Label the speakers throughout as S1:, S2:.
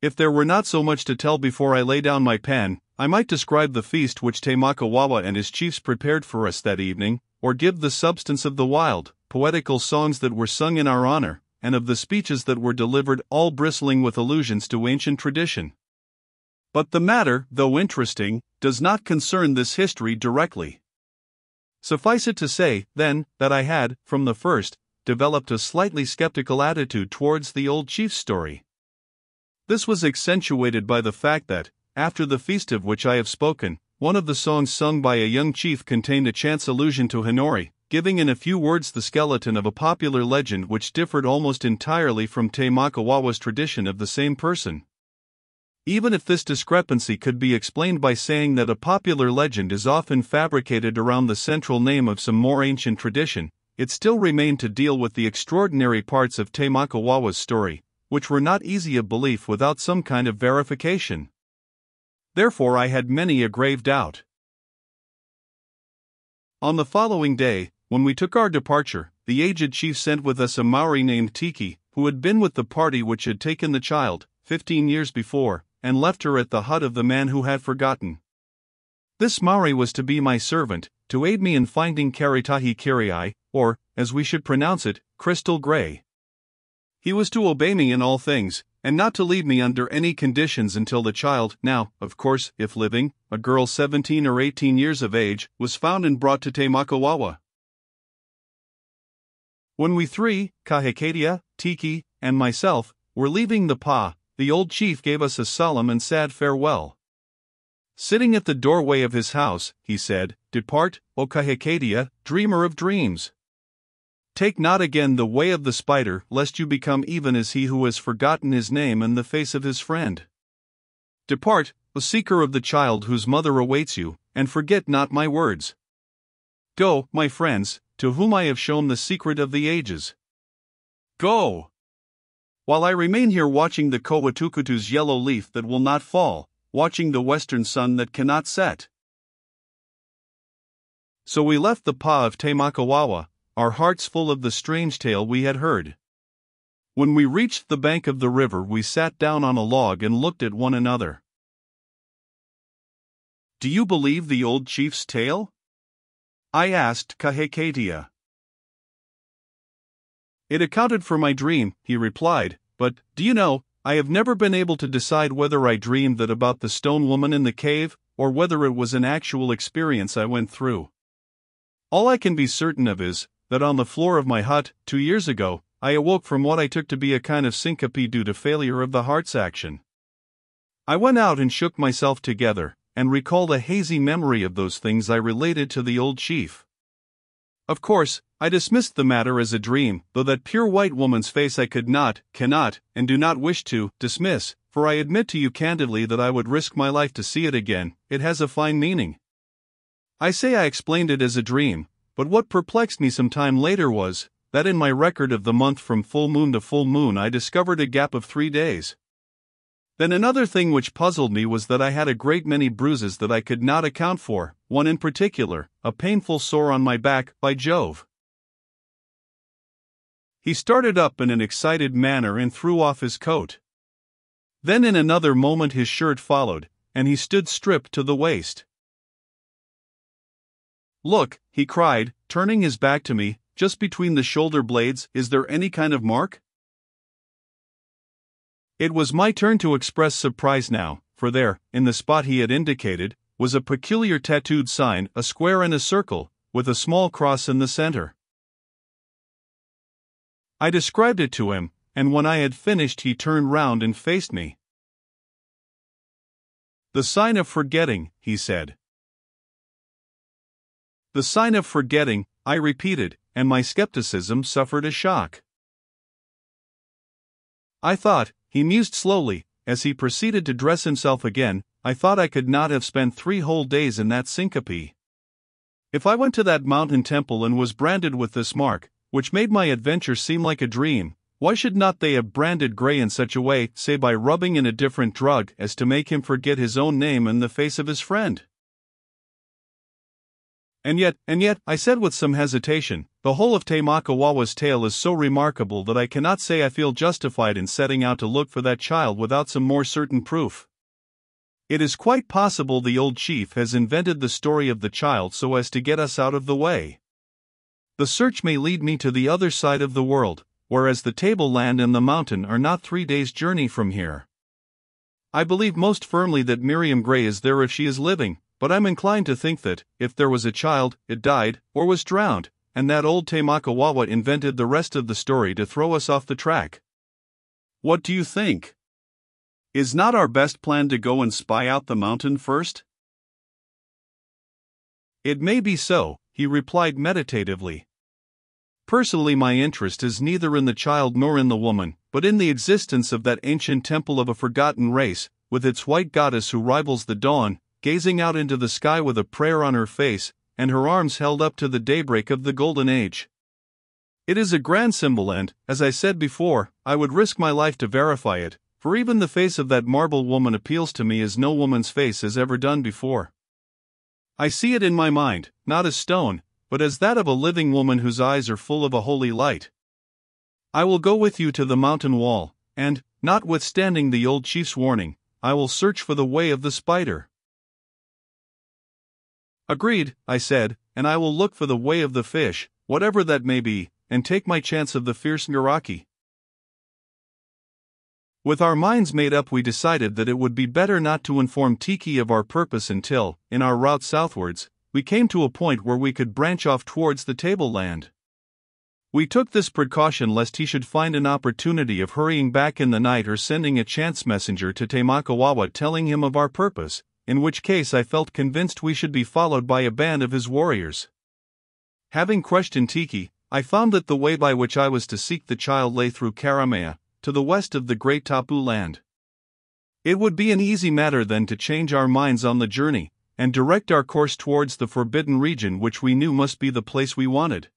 S1: If there were not so much to tell before I lay down my pen, I might describe the feast which Te Makawawa and his chiefs prepared for us that evening, or give the substance of the wild, poetical songs that were sung in our honor, and of the speeches that were delivered, all bristling with allusions to ancient tradition. But the matter, though interesting, does not concern this history directly. Suffice it to say, then, that I had, from the first, developed a slightly skeptical attitude towards the old chief's story. This was accentuated by the fact that, after the feast of which I have spoken, one of the songs sung by a young chief contained a chance allusion to Hinori, giving in a few words the skeleton of a popular legend which differed almost entirely from Te Makawawa's tradition of the same person. Even if this discrepancy could be explained by saying that a popular legend is often fabricated around the central name of some more ancient tradition, it still remained to deal with the extraordinary parts of Te Makawawa's story, which were not easy of belief without some kind of verification. Therefore, I had many a grave doubt. On the following day, when we took our departure, the aged chief sent with us a Maori named Tiki, who had been with the party which had taken the child, fifteen years before, and left her at the hut of the man who had forgotten. This Maori was to be my servant, to aid me in finding Karitahi Kirai, or, as we should pronounce it, Crystal Grey. He was to obey me in all things, and not to leave me under any conditions until the child, now, of course, if living, a girl 17 or 18 years of age, was found and brought to Te Makawawa. When we three, Kahikatea, Tiki, and myself, were leaving the pa, the old chief gave us a solemn and sad farewell. Sitting at the doorway of his house, he said, Depart, O Kahikatea, dreamer of dreams. Take not again the way of the spider, lest you become even as he who has forgotten his name and the face of his friend. Depart, O seeker of the child whose mother awaits you, and forget not my words. Go, my friends, to whom I have shown the secret of the ages. Go! While I remain here watching the Kotukutuku's yellow leaf that will not fall, watching the western sun that cannot set. So we left the pa of Te Makawawa, our hearts full of the strange tale we had heard. When we reached the bank of the river, we sat down on a log and looked at one another. Do you believe the old chief's tale? I asked Kahikatea. It accounted for my dream, he replied, but, do you know, I have never been able to decide whether I dreamed that about the stone woman in the cave, or whether it was an actual experience I went through. All I can be certain of is that on the floor of my hut, two years ago, I awoke from what I took to be a kind of syncope due to failure of the heart's action. I went out and shook myself together, and recalled a hazy memory of those things I related to the old chief. Of course, I dismissed the matter as a dream, though that pure white woman's face I could not, cannot, and do not wish to, dismiss, for I admit to you candidly that I would risk my life to see it again, it has a fine meaning. I say I explained it as a dream, but what perplexed me some time later was that in my record of the month from full moon to full moon I discovered a gap of three days. Then another thing which puzzled me was that I had a great many bruises that I could not account for, one in particular, a painful sore on my back, by Jove. He started up in an excited manner and threw off his coat. Then in another moment his shirt followed, and he stood stripped to the waist. Look, he cried, turning his back to me, just between the shoulder blades, is there any kind of mark? It was my turn to express surprise now, for there, in the spot he had indicated, was a peculiar tattooed sign, a square and a circle, with a small cross in the center. I described it to him, and when I had finished, he turned round and faced me. The sign of forgetting, he said. The sign of forgetting, I repeated, and my skepticism suffered a shock. I thought, he mused slowly, as he proceeded to dress himself again, I thought I could not have spent three whole days in that syncope. If I went to that mountain temple and was branded with this mark, which made my adventure seem like a dream, why should not they have branded Gray in such a way, say by rubbing in a different drug, as to make him forget his own name and the face of his friend? And yet, and yet, I said with some hesitation, the whole of Te Makawawa's tale is so remarkable that I cannot say I feel justified in setting out to look for that child without some more certain proof. It is quite possible the old chief has invented the story of the child so as to get us out of the way. The search may lead me to the other side of the world, whereas the tableland and the mountain are not three days' journey from here. I believe most firmly that Miriam Gray is there if she is living, but I'm inclined to think that, if there was a child, it died, or was drowned, and that old Te Makawawa invented the rest of the story to throw us off the track. What do you think? Is not our best plan to go and spy out the mountain first? It may be so, he replied meditatively. Personally, my interest is neither in the child nor in the woman, but in the existence of that ancient temple of a forgotten race, with its white goddess who rivals the dawn, gazing out into the sky with a prayer on her face, and her arms held up to the daybreak of the Golden Age. It is a grand symbol, and, as I said before, I would risk my life to verify it, for even the face of that marble woman appeals to me as no woman's face has ever done before. I see it in my mind, not as stone, but as that of a living woman whose eyes are full of a holy light. I will go with you to the mountain wall, and, notwithstanding the old chief's warning, I will search for the way of the spider. Agreed, I said, and I will look for the way of the fish, whatever that may be, and take my chance of the fierce Ngaraki. With our minds made up, we decided that it would be better not to inform Tiki of our purpose until, in our route southwards, we came to a point where we could branch off towards the tableland. We took this precaution lest he should find an opportunity of hurrying back in the night or sending a chance messenger to Te Makawawa telling him of our purpose, in which case I felt convinced we should be followed by a band of his warriors. Having questioned Tiki, I found that the way by which I was to seek the child lay through Karamea, to the west of the great Tapu land. It would be an easy matter then to change our minds on the journey, and direct our course towards the forbidden region which we knew must be the place we wanted.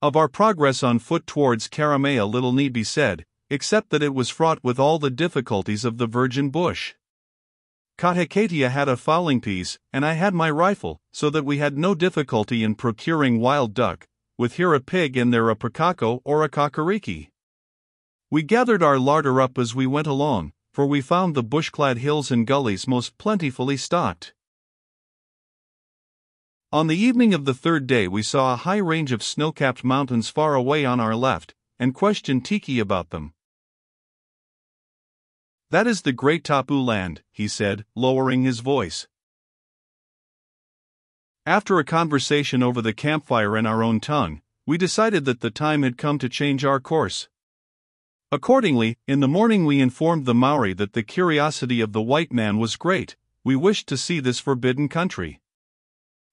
S1: Of our progress on foot towards Karamea little need be said, except that it was fraught with all the difficulties of the virgin bush. Kahikatea had a fowling piece, and I had my rifle, so that we had no difficulty in procuring wild duck, with here a pig and there a pukeko or a kakariki. We gathered our larder up as we went along, for we found the bush-clad hills and gullies most plentifully stocked. On the evening of the third day, we saw a high range of snow capped mountains far away on our left, and questioned Tiki about them. That is the great Tapu land, he said, lowering his voice. After a conversation over the campfire in our own tongue, we decided that the time had come to change our course. Accordingly, in the morning we informed the Maori that the curiosity of the white man was great, we wished to see this forbidden country.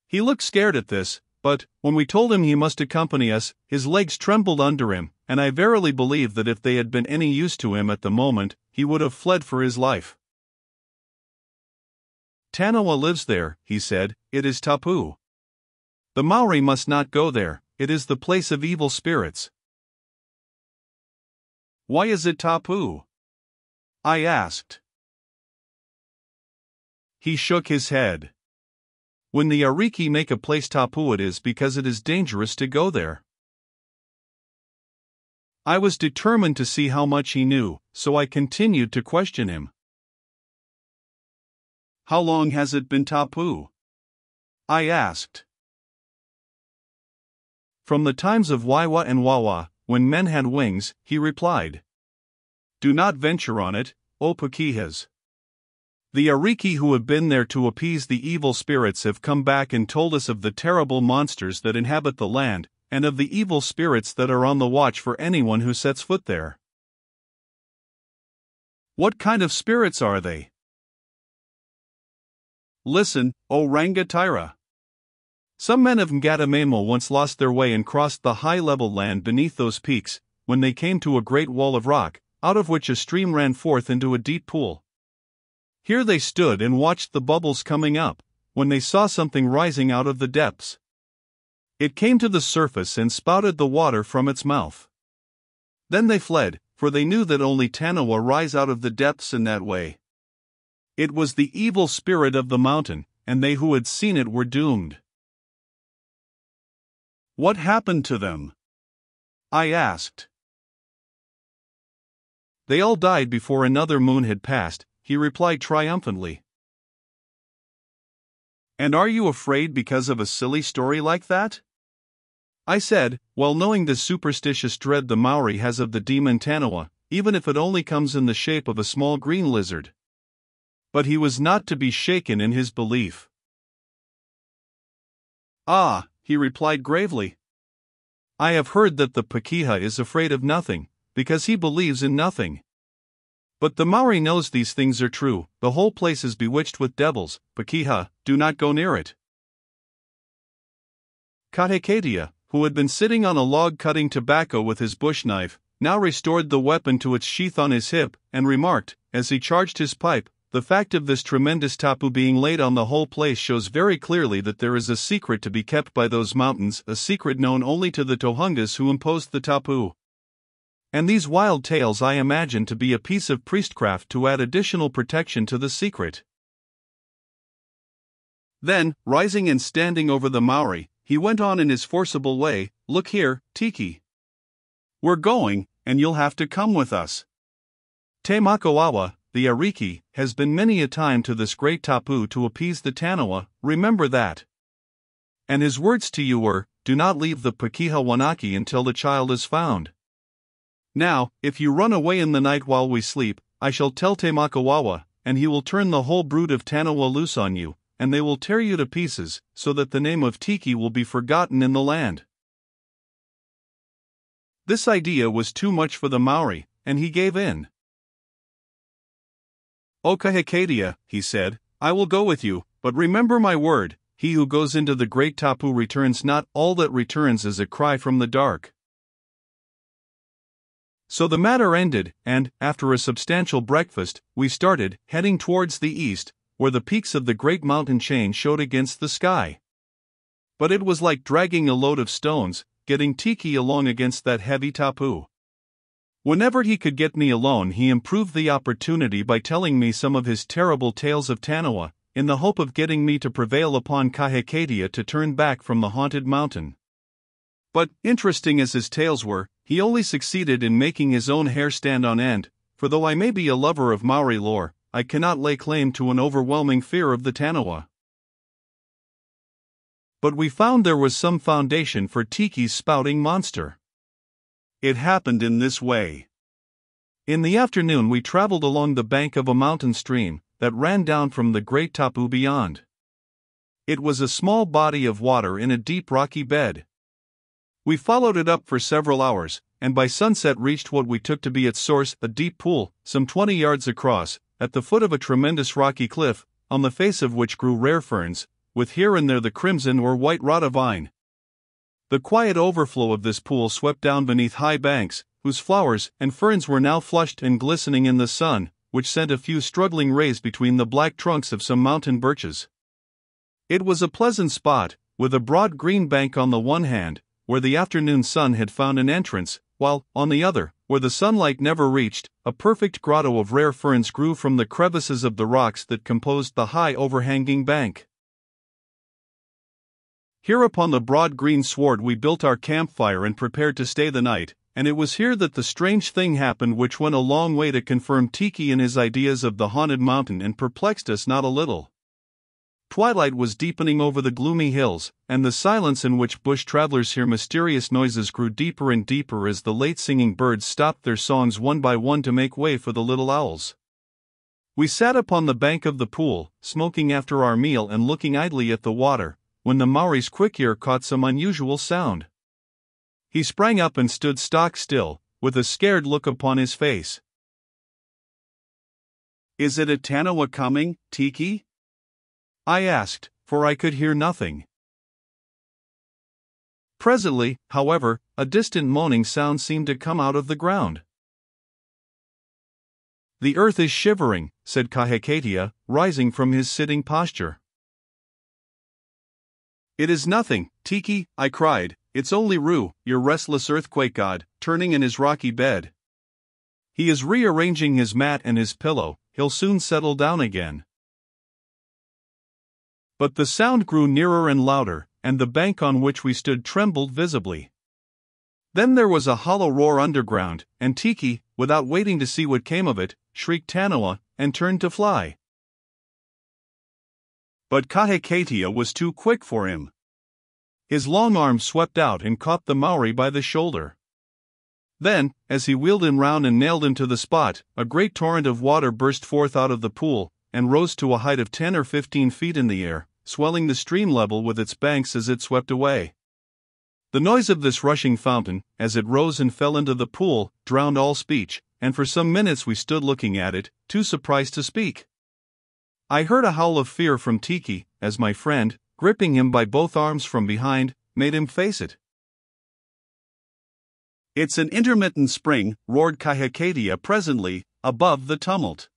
S1: He looked scared at this, but, when we told him he must accompany us, his legs trembled under him, and I verily believe that if they had been any use to him at the moment, he would have fled for his life. Taniwha lives there, he said, it is Tapu. The Maori must not go there, it is the place of evil spirits. Why is it Tapu? I asked. He shook his head. When the Ariki make a place Tapu, it is because it is dangerous to go there. I was determined to see how much he knew, so I continued to question him. How long has it been Tapu? I asked. From the times of Waiwa and Wawa, when men had wings, he replied. Do not venture on it, O Pakehas. The Ariki who have been there to appease the evil spirits have come back and told us of the terrible monsters that inhabit the land, and of the evil spirits that are on the watch for anyone who sets foot there. What kind of spirits are they? Listen, O Rangatira. Some men of Ngatamayamo once lost their way and crossed the high level land beneath those peaks, when they came to a great wall of rock, out of which a stream ran forth into a deep pool. Here they stood and watched the bubbles coming up, when they saw something rising out of the depths. It came to the surface and spouted the water from its mouth. Then they fled, for they knew that only Taniwha rise out of the depths in that way. It was the evil spirit of the mountain, and they who had seen it were doomed. What happened to them? I asked. They all died before another moon had passed, he replied triumphantly. And are you afraid because of a silly story like that? I said, well knowing the superstitious dread the Maori has of the demon Taniwha, even if it only comes in the shape of a small green lizard. But he was not to be shaken in his belief. Ah, he replied gravely. I have heard that the Pakeha is afraid of nothing, because he believes in nothing. But the Maori knows these things are true, the whole place is bewitched with devils, Pakeha, do not go near it. Kahikatea, who had been sitting on a log cutting tobacco with his bush knife, now restored the weapon to its sheath on his hip, and remarked, as he charged his pipe, the fact of this tremendous tapu being laid on the whole place shows very clearly that there is a secret to be kept by those mountains, a secret known only to the Tohungas who imposed the tapu. And these wild tales I imagine to be a piece of priestcraft to add additional protection to the secret. Then, rising and standing over the Maori, he went on in his forcible way Look here, Tiki. We're going, and you'll have to come with us. Te Makawawa, the Ariki, has been many a time to this great tapu to appease the Taniwha, remember that. And his words to you were, Do not leave the Pakeha Wanaki until the child is found. Now, if you run away in the night while we sleep, I shall tell Te Makawawa, and he will turn the whole brood of Taniwha loose on you, and they will tear you to pieces, so that the name of Tiki will be forgotten in the land. This idea was too much for the Maori, and he gave in. O Kahikatea, he said, I will go with you, but remember my word, he who goes into the great tapu returns not, all that returns is a cry from the dark. So the matter ended, and, after a substantial breakfast, we started, heading towards the east, where the peaks of the great mountain chain showed against the sky. But it was like dragging a load of stones, getting Tiki along against that heavy tapu. Whenever he could get me alone, he improved the opportunity by telling me some of his terrible tales of Taniwha, in the hope of getting me to prevail upon Kahikatea to turn back from the haunted mountain. But, interesting as his tales were, he only succeeded in making his own hair stand on end, for though I may be a lover of Maori lore, I cannot lay claim to an overwhelming fear of the Taniwha. But we found there was some foundation for Tiki's spouting monster. It happened in this way. In the afternoon, we traveled along the bank of a mountain stream that ran down from the great tapu beyond. It was a small body of water in a deep rocky bed. We followed it up for several hours, and by sunset reached what we took to be its source a deep pool, some 20 yards across, at the foot of a tremendous rocky cliff, on the face of which grew rare ferns, with here and there the crimson or white rata vine. The quiet overflow of this pool swept down beneath high banks, whose flowers and ferns were now flushed and glistening in the sun, which sent a few struggling rays between the black trunks of some mountain birches. It was a pleasant spot, with a broad green bank on the one hand, where the afternoon sun had found an entrance, while, on the other, where the sunlight never reached, a perfect grotto of rare ferns grew from the crevices of the rocks that composed the high overhanging bank. Here upon the broad green sward we built our campfire and prepared to stay the night, and it was here that the strange thing happened which went a long way to confirm Tiki in his ideas of the haunted mountain and perplexed us not a little. Twilight was deepening over the gloomy hills, and the silence in which bush travelers hear mysterious noises grew deeper and deeper as the late singing birds stopped their songs one by one to make way for the little owls. We sat upon the bank of the pool, smoking after our meal and looking idly at the water, when the Maori's quick ear caught some unusual sound. He sprang up and stood stock still, with a scared look upon his face. Is it a Taniwha coming, Tiki? I asked, for I could hear nothing. Presently, however, a distant moaning sound seemed to come out of the ground. The earth is shivering, said Kahikatea, rising from his sitting posture. It is nothing, Tiki, I cried, it's only Ru, your restless earthquake god, turning in his rocky bed. He is rearranging his mat and his pillow, he'll soon settle down again. But the sound grew nearer and louder, and the bank on which we stood trembled visibly. Then there was a hollow roar underground, and Tiki, without waiting to see what came of it, shrieked Taniwha, and turned to fly. But Kahikatea was too quick for him. His long arm swept out and caught the Maori by the shoulder. Then, as he wheeled him round and nailed him to the spot, a great torrent of water burst forth out of the pool, and rose to a height of 10 or 15 feet in the air, swelling the stream level with its banks as it swept away. The noise of this rushing fountain, as it rose and fell into the pool, drowned all speech, and for some minutes we stood looking at it, too surprised to speak. I heard a howl of fear from Tiki, as my friend, gripping him by both arms from behind, made him face it. It's an intermittent spring, roared Kahikatea presently, above the tumult.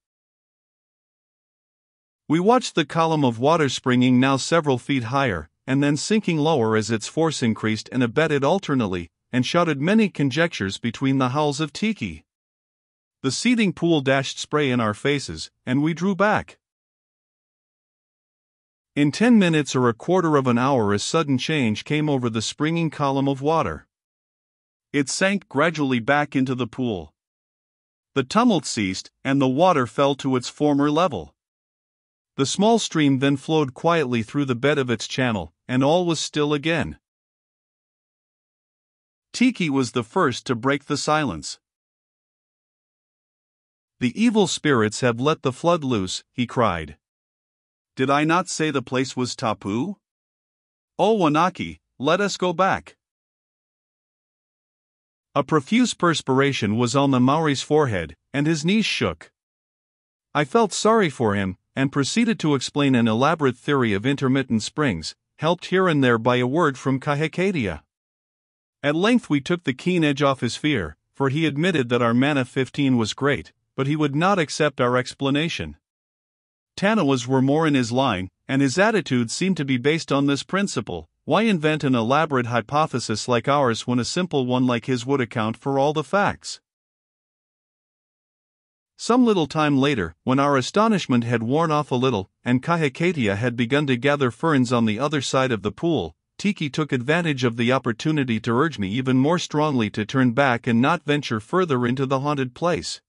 S1: We watched the column of water springing now several feet higher, and then sinking lower as its force increased and abated alternately, and shouted many conjectures between the howls of Tiki. The seething pool dashed spray in our faces, and we drew back. In ten minutes or a quarter of an hour, a sudden change came over the springing column of water. It sank gradually back into the pool. The tumult ceased, and the water fell to its former level. The small stream then flowed quietly through the bed of its channel, and all was still again. Tiki was the first to break the silence. The evil spirits have let the flood loose, he cried. Did I not say the place was tapu? Oh Wanaki, let us go back. A profuse perspiration was on the Maori's forehead, and his knees shook. I felt sorry for him, and proceeded to explain an elaborate theory of intermittent springs, helped here and there by a word from Kahikatea. At length we took the keen edge off his fear, for he admitted that our mana 15 was great, but he would not accept our explanation. Taniwha's were more in his line, and his attitude seemed to be based on this principle why invent an elaborate hypothesis like ours when a simple one like his would account for all the facts? Some little time later, when our astonishment had worn off a little, and Kahikatea had begun to gather ferns on the other side of the pool, Tiki took advantage of the opportunity to urge me even more strongly to turn back and not venture further into the haunted place.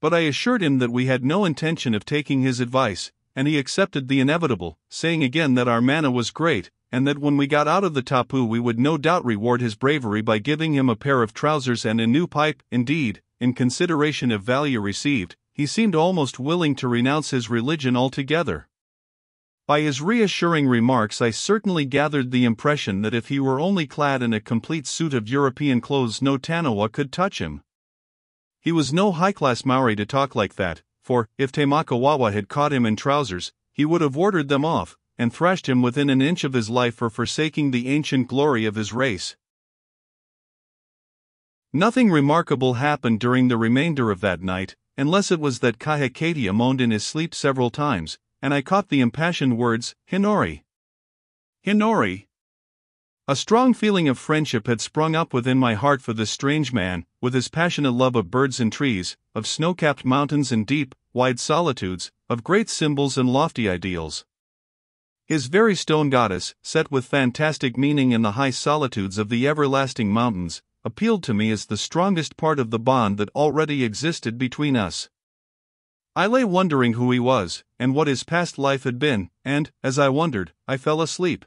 S1: But I assured him that we had no intention of taking his advice, and he accepted the inevitable, saying again that our mana was great, and that when we got out of the tapu we would no doubt reward his bravery by giving him a pair of trousers and a new pipe. Indeed, in consideration of value received, he seemed almost willing to renounce his religion altogether. By his reassuring remarks, I certainly gathered the impression that if he were only clad in a complete suit of European clothes, no Taniwha could touch him. He was no high class Maori to talk like that, for, if Te Makawawa had caught him in trousers, he would have ordered them off, and thrashed him within an inch of his life for forsaking the ancient glory of his race. Nothing remarkable happened during the remainder of that night, unless it was that Kahikatea moaned in his sleep several times, and I caught the impassioned words, Hinori. Hinori. A strong feeling of friendship had sprung up within my heart for this strange man, with his passionate love of birds and trees, of snow capped mountains and deep, wide solitudes, of great symbols and lofty ideals. His very stone goddess, set with fantastic meaning in the high solitudes of the everlasting mountains, appealed to me as the strongest part of the bond that already existed between us. I lay wondering who he was, and what his past life had been, and, as I wondered, I fell asleep.